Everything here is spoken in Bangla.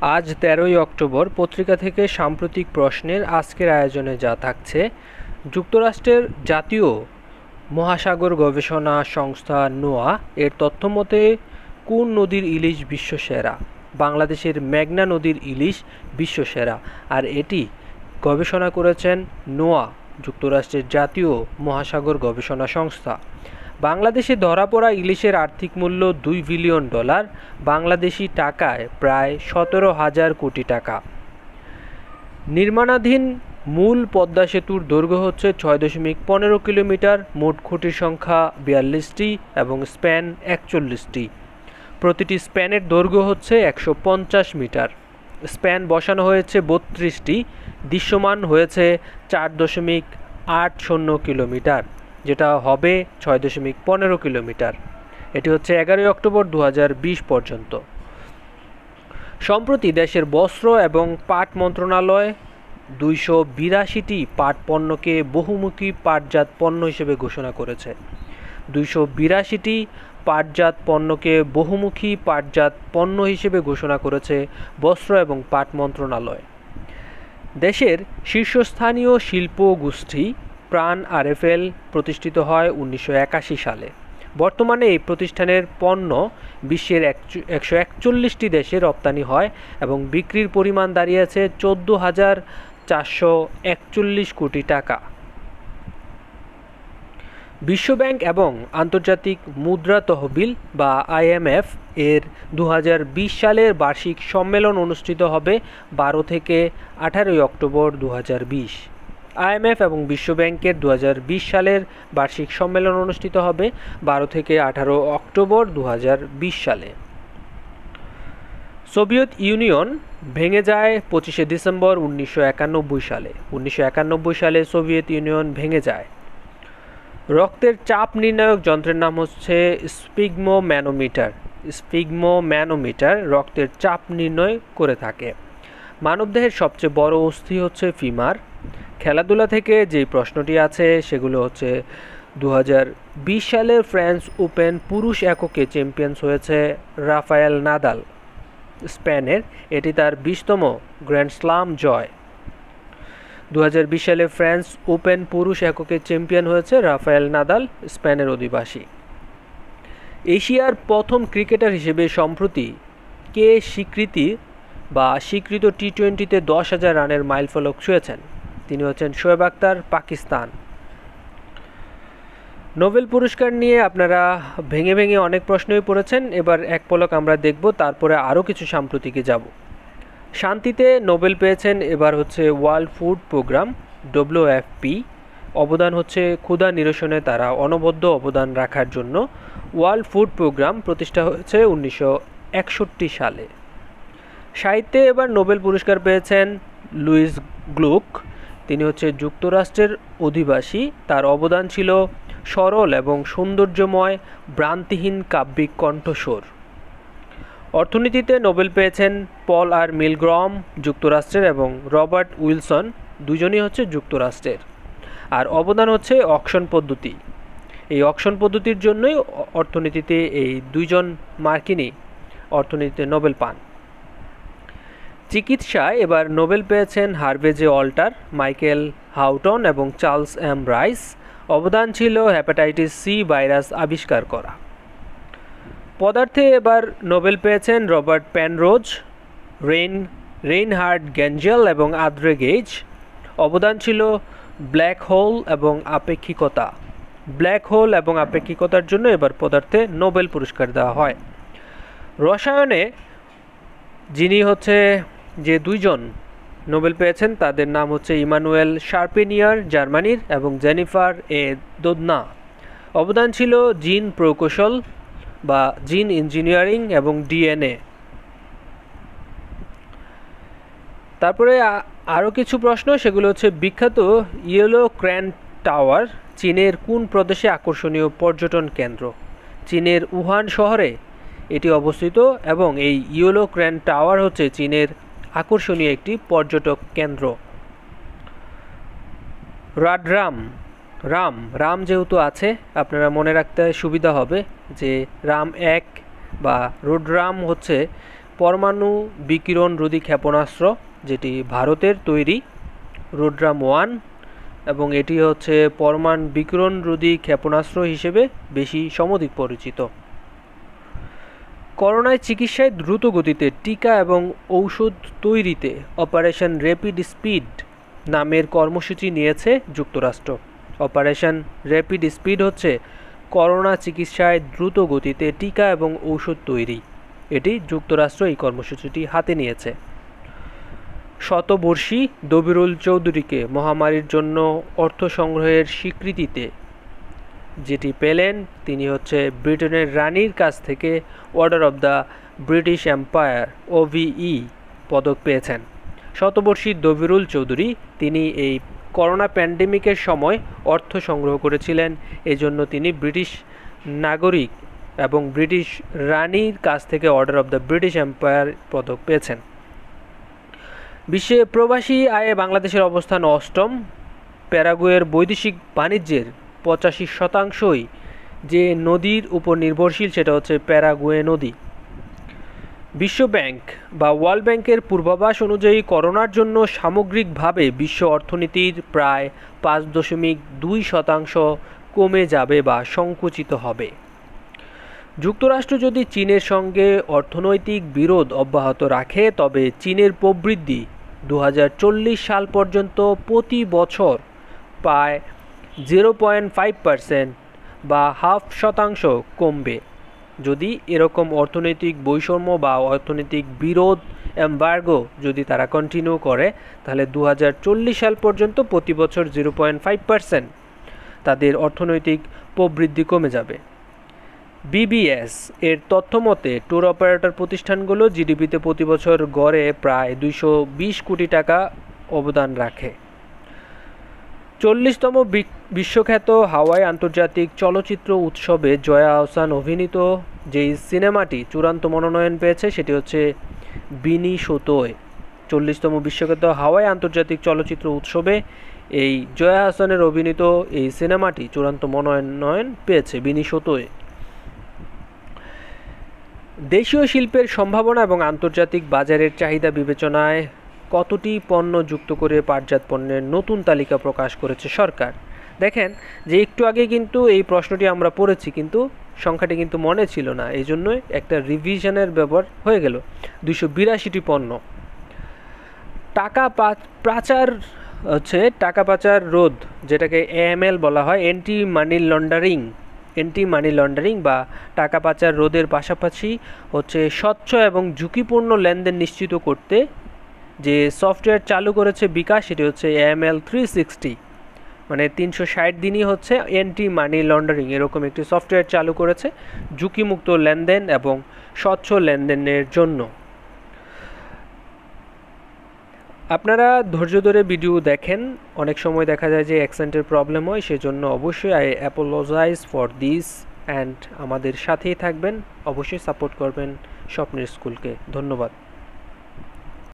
আজ তেরোই অক্টোবর পত্রিকা থেকে সাম্প্রতিক প্রশ্নের আজকের আয়োজনে যা থাকছে, যুক্তরাষ্ট্রের জাতীয় মহাসাগর গবেষণা সংস্থা নোয়া এর তথ্যমতে কোন নদীর ইলিশ বিশ্বসেরা বাংলাদেশের মেঘনা নদীর ইলিশ বিশ্বসেরা আর এটি গবেষণা করেছেন নোয়া, যুক্তরাষ্ট্রের জাতীয় মহাসাগর গবেষণা সংস্থা। বাংলাদেশে ধরা পড়া ইলিশের আর্থিক মূল্য দুই বিলিয়ন ডলার, বাংলাদেশি টাকায় প্রায় সতেরো হাজার কোটি টাকা। নির্মাণাধীন মূল পদ্মা সেতুর দৈর্ঘ্য হচ্ছে ছয় দশমিক পনেরো কিলোমিটার, মোট খুঁটির সংখ্যা বিয়াল্লিশটি এবং স্প্যান একচল্লিশটি। প্রতিটি স্প্যানের দৈর্ঘ্য হচ্ছে একশো পঞ্চাশ মিটার। স্প্যান বসানো হয়েছে বত্রিশটি, দৃশ্যমান হয়েছে চার দশমিক আট শূন্য কিলোমিটার। যেটা হবে ছয় দশমিক পনেরো কিলোমিটার। এটি হচ্ছে এগারোই অক্টোবর দু হাজার বিশ পর্যন্ত। সম্প্রতি দেশের বস্ত্র এবং পাট মন্ত্রণালয় দুইশো বিরাশিটি পাট পণ্যকে বহুমুখী পাটজাত পণ্য হিসেবে ঘোষণা করেছে। দুইশো বিরাশিটি পাটজাত পণ্যকে বহুমুখী পাটজাত পণ্য হিসেবে ঘোষণা করেছে বস্ত্র এবং পাট মন্ত্রণালয়। দেশের শীর্ষস্থানীয় শিল্প গোষ্ঠী প্রাণ আরএফএল প্রতিষ্ঠিত হয় উনিশশো একাশি সালে। বর্তমানে এই প্রতিষ্ঠানের পণ্য বিশ্বের একশো একচল্লিশটি দেশে রপ্তানি হয় এবং বিক্রির পরিমাণ দাঁড়িয়েছে চোদ্দ হাজার চারশো একচল্লিশ কোটি টাকা। বিশ্বব্যাংক এবং আন্তর্জাতিক মুদ্রা তহবিল বা আইএমএফ এর দু হাজার বিশ সালের বার্ষিক সম্মেলন অনুষ্ঠিত হবে বারো থেকে আঠারোই অক্টোবর দু হাজার বিশ। আইএমএফ এবং বিশ্বব্যাংকের দু হাজার বিশ সালের বার্ষিক সম্মেলন অনুষ্ঠিত হবে বারো থেকে আঠারো অক্টোবর দু হাজার বিশ সালে। সোভিয়েত ইউনিয়ন ভেঙে যায় পঁচিশে ডিসেম্বর উনিশশো একানব্বই সালে। উনিশশো একানব্বই সালে সোভিয়েত ইউনিয়ন ভেঙে যায়। রক্তের চাপ নির্ণায়ক যন্ত্রের নাম হচ্ছে স্পিগমো ম্যানোমিটার স্পিগমো ম্যানোমিটার রক্তের চাপ নির্ণয় করে থাকে। মানবদেহের সবচেয়ে বড় অস্থি হচ্ছে ফিমার। খেলাধুলা থেকে যে প্রশ্নটি আছে, সেগুলো হচ্ছে দু হাজার বিশ সালের ফ্রান্স ওপেন পুরুষ এককে চ্যাম্পিয়ন্স হয়েছে রাফায়েল নাদাল, স্পেনের। এটি তার বিশতম গ্র্যান্ড স্লাম জয়। দু হাজার বিশ সালে ফ্রান্স ওপেন পুরুষ এককে চ্যাম্পিয়ন হয়েছে রাফায়েল নাদাল, স্পেনের অধিবাসী। এশিয়ার প্রথম ক্রিকেটার হিসেবে সম্প্রতি কে স্বীকৃতি বা স্বীকৃত টি টোয়েন্টিতে দশ হাজার রানের মাইলফলক ছুঁয়েছেন? তিনি হচ্ছেন শোয়েব আক্তার, পাকিস্তান। নোবেল পুরস্কার নিয়ে আপনারা ভেঙে ভেঙে অনেক প্রশ্নই পড়েছেন। এবার এক পলক আমরা দেখব, তারপরে আরও কিছু সাম্প্রতিকে যাব। শান্তিতে নোবেল পেয়েছেন এবার হচ্ছে ওয়ার্ল্ড ফুড প্রোগ্রাম ডব্লিউএফপি অবদান হচ্ছে ক্ষুধা নিরসনে তারা অনবদ্য অবদান রাখার জন্য। ওয়ার্ল্ড ফুড প্রোগ্রাম প্রতিষ্ঠা হয়েছে উনিশশো একষট্টি সালে। সাহিত্যে এবার নোবেল পুরস্কার পেয়েছেন লুইস গ্লুক। তিনি হচ্ছে যুক্তরাষ্ট্রের অধিবাসী। তার অবদান ছিল সরল এবং সৌন্দর্যময়, ভ্রান্তিহীন কাব্যিক কণ্ঠস্বর। অর্থনীতিতে নোবেল পেয়েছেন পল আর মিলগ্রম, যুক্তরাষ্ট্রের, এবং রবার্ট উইলসন, দুজনই হচ্ছে যুক্তরাষ্ট্রের। আর অবদান হচ্ছে অকশন পদ্ধতি। এই অকশন পদ্ধতির জন্যই অর্থনীতিতে এই দুইজন মার্কিনই অর্থনীতিতে নোবেল পান। চিকিৎসায় এবার নোবেল পেয়েছেন হারভেজে অল্টার মাইকেল হাউটন এবং চার্লস এম রাইস। অবদান ছিল হ্যাপাটাইটিস সি ভাইরাস আবিষ্কার করা। পদার্থে এবার নোবেল পেয়েছেন Robert Penrose, Rein, Reinhard Genzel এবং আদ্রে গেজ অবদান ছিল ব্ল্যাক হোল এবং আপেক্ষিকতা। ব্ল্যাক হোল এবং আপেক্ষিকতার জন্য এবার পদার্থে নোবেল পুরস্কার দেওয়া হয়। রসায়নে যিনি হচ্ছে যে দুইজন নোবেল পেয়েছেন তাদের নাম হচ্ছে ইমানুয়েল শার্পেনিয়ার জার্মানির এবং জেনিফার এ দোদনা। অবদান ছিল জিন প্রকৌশল বা জিন ইঞ্জিনিয়ারিং এবং ডিএনএ। তারপরে আরও কিছু প্রশ্ন, সেগুলো হচ্ছে, বিখ্যাত ইয়েলো ক্র্যান টাওয়ার চীনের কোন প্রদেশে আকর্ষণীয় পর্যটন কেন্দ্র? চীনের উহান শহরে এটি অবস্থিত এবং এই ইয়েলো ক্র্যান টাওয়ার হচ্ছে চীনের আকর্ষণীয় একটি পর্যটক কেন্দ্র। রাডরাম, রাম রাম যেহেতু আছে, আপনারা মনে রাখতে সুবিধা হবে যে রাম এক বা রুডরাম হচ্ছে পরমাণু বিকিরণ রোধী ক্ষেপণাস্ত্র যেটি ভারতের তৈরি রুদ্রাম ওয়ান এবং এটি হচ্ছে পরমাণু বিকিরণ রোধী ক্ষেপণাস্ত্র হিসেবে বেশি সমধিক পরিচিত। করোনায় চিকিৎসায় দ্রুত গতিতে টিকা এবং ঔষধ তৈরিতে অপারেশন র্যাপিড স্পিড নামের কর্মসূচি নিয়েছে যুক্তরাষ্ট্র। অপারেশন র্যাপিড স্পিড হচ্ছে করোনা চিকিৎসায় দ্রুত গতিতে টিকা এবং ঔষধ তৈরি। এটি যুক্তরাষ্ট্র এই কর্মসূচিটি হাতে নিয়েছে। শতবর্ষী দবিরুল চৌধুরীকে মহামারীর জন্য অর্থ সংগ্রহের স্বীকৃতিতে যেটি পেলেন তিনি হচ্ছে ব্রিটেনের রানীর কাছ থেকে Order of the British Empire OBE পদক পেয়েছেন। শতবর্ষী দবিরুল চৌধুরী তিনি এই করোনা প্যান্ডেমিকের সময় অর্থ সংগ্রহ করেছিলেন, এজন্য তিনি ব্রিটিশ নাগরিক এবং ব্রিটিশ রানীর কাছ থেকে Order of the British Empire পদক পেয়েছেন। বিশ্বে প্রবাসী আয়ে বাংলাদেশের অবস্থান অষ্টম, প্যারাগুয়ের বৈদেশিক বাণিজ্যের পঁচাশি শতাংশই যে নদীর উপর নির্ভরশীল সেটা হচ্ছে প্যারাগুয়ে নদী। বিশ্ব ব্যাংক বা ওয়ার্ল্ড ব্যাংকের পূর্বাভাস অনুযায়ী করোনার জন্য সামগ্রিকভাবে বিশ্ব অর্থনীতির প্রায় পাঁচ দশমিক দুই শতাংশ কমে যাবে বা সংকুচিত হবে। যুক্তরাষ্ট্র যদি চীনের সঙ্গে অর্থনৈতিক বিরোধ অব্যাহত রাখে, তবে চীনের প্রবৃদ্ধি দু হাজার চল্লিশ সাল পর্যন্ত প্রতি বছর প্রায় জিরো পয়েন্ট ফাইভ পারসেন্ট বা হাফ শতাংশ কমবে। যদি এরকম অর্থনৈতিক বৈষম্য বা অর্থনৈতিক বিরোধ এম্বার্গো যদি তারা কন্টিনিউ করে, তাহলে দু হাজার চল্লিশ সাল পর্যন্ত প্রতি বছর জিরো পয়েন্ট ফাইভ পারসেন্ট তাদের অর্থনৈতিক প্রবৃদ্ধি কমে যাবে। বিবিএস এর তথ্য মতে ট্যুর অপারেটর প্রতিষ্ঠানগুলো জিডিপিতে প্রতি বছর গড়ে প্রায় দুইশো বিশ কোটি টাকা অবদান রাখে। চল্লিশতম বিশ্বখ্যাত হাওয়াই আন্তর্জাতিক চলচ্চিত্র উৎসবে জয়া আহসান অভিনীত যেই সিনেমাটি চূড়ান্ত মনোনয়ন পেয়েছে, সেটি হচ্ছে বিনি সোতোয়। চল্লিশতম বিশ্বখ্যাত হাওয়াই আন্তর্জাতিক চলচ্চিত্র উৎসবে এই জয়া হাসানের অভিনীত এই সিনেমাটি চূড়ান্ত মনোনয়ন পেয়েছে বিনি সোতোয়। দেশীয় শিল্পের সম্ভাবনা এবং আন্তর্জাতিক বাজারের চাহিদা বিবেচনায় কতটি পণ্য যুক্ত করে পাটজাত পণ্যের নতুন তালিকা প্রকাশ করেছে সরকার? দেখেন যে একটু আগে কিন্তু এই প্রশ্নটি আমরা পড়েছি, কিন্তু সংখ্যাটি কিন্তু মনে ছিল না। এই জন্যই একটা রিভিশনের ব্যবহার হয়ে গেল। দুশো বিরাশিটি পণ্য। টাকা পাচার হচ্ছে টাকা পাচার রোধ, যেটাকে এএমএল বলা হয় anti money laundering anti money laundering বা টাকা পাচার রোধের পাশাপাশি হচ্ছে স্বচ্ছ এবং ঝুঁকিপূর্ণ লেনদেন নিশ্চিত করতে যে সফটওয়্যার চালু করেছে বিকাশ, সেটি হচ্ছে এল থ্রি সিক্সটি মানে তিনশো ষাট দিনই হচ্ছে এন্টি মানি লন্ডারিং এরকম একটি সফটওয়্যার চালু করেছে, ঝুঁকিমুক্ত লেনদেন এবং স্বচ্ছ লেনদেনের জন্য। আপনারা ধৈর্য ধরে ভিডিও দেখেন, অনেক সময় দেখা যায় যে অ্যাক্সেন্টের প্রবলেম হয়, সেজন্য অবশ্যই I apologise for this and আমাদের সাথেই থাকবেন, অবশ্যই সাপোর্ট করবেন স্বপ্নের স্কুলকে। ধন্যবাদ।